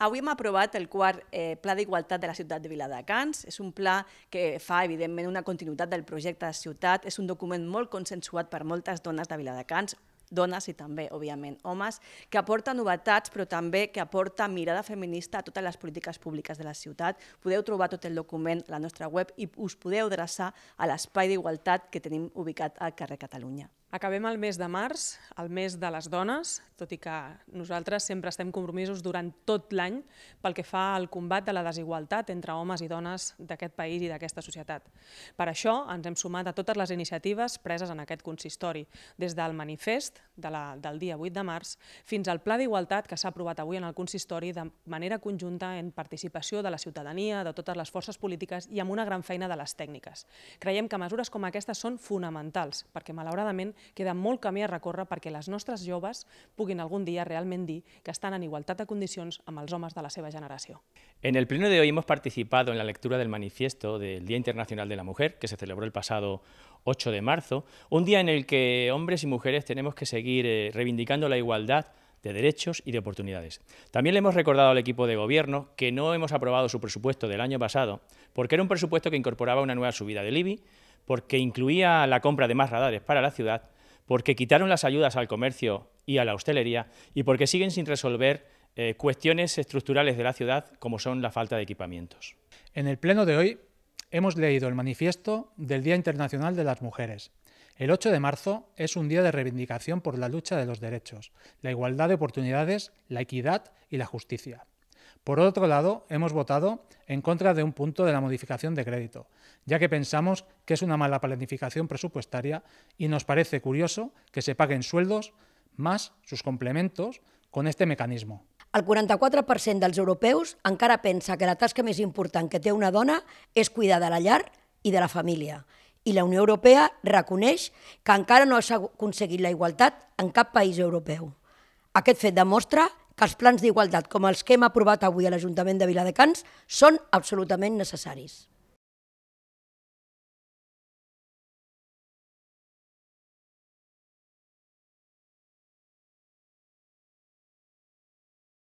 Avui hem aprovat el quart eh, Pla d'Igualtat de la ciutat de Viladecans. És un pla que fa, evidentment, una continuïtat del projecte de ciutat. És un document molt consensuat per moltes dones de Viladecans, dones i també, òbviament, homes, que aporta novetats, però també que aporta mirada feminista a totes les polítiques públiques de la ciutat. Podeu trobar tot el document a la nostra web i us podeu adreçar a l'espai d'igualtat que tenim ubicat al carrer Catalunya. Acabem el mes de març, el mes de les dones, tot i que nosaltres sempre estem compromisos durant tot l'any pel que fa al combat de la desigualtat entre homes i dones d'aquest país i d'aquesta societat. Per això ens hem sumat a totes les iniciatives preses en aquest consistori, des del manifest de la, del dia 8 de març fins al pla d'igualtat que s'ha aprovat avui en el consistori de manera conjunta en participació de la ciutadania, de totes les forces polítiques i amb una gran feina de les tècniques. Creiem que mesures com aquestes són fonamentals, perquè malauradament queda molt camí a recórrer perquè les nostres joves puguin algun dia realment dir que estan en igualtat de condicions amb els homes de la seva generació. En el pleno de hoy hemos participado en la lectura del manifiesto del Día Internacional de la Mujer, que se celebró el pasado 8 de marzo, un día en el que hombres y mujeres tenemos que seguir eh, reivindicando la igualdad de derechos y de oportunidades. También le hemos recordado al equipo de gobierno que no hemos aprobado su presupuesto del año pasado porque era un presupuesto que incorporaba una nueva subida del IBI, porque incluía la compra de más radares para la ciudad, porque quitaron las ayudas al comercio y a la hostelería y porque siguen sin resolver eh, cuestiones estructurales de la ciudad como son la falta de equipamientos. En el pleno de hoy hemos leído el manifiesto del Día Internacional de las Mujeres. El 8 de marzo es un día de reivindicación por la lucha de los derechos, la igualdad de oportunidades, la equidad y la justicia. Por otro lado, hemos votado en contra de un punto de la modificación de crédito, ya que pensamos que es una mala planificación presupuestaria y nos parece curioso que se paguen sueldos más sus complementos con este mecanismo. El 44% dels europeus encara pensa que la tasca més important que té una dona és cuidar de la llar i de la família. I la Unió Europea reconeix que encara no s'ha aconseguit la igualtat en cap país europeu. Aquest fet demostra que els plans d'igualtat com els que hem aprovat avui a l'Ajuntament de Viladecans són absolutament necessaris.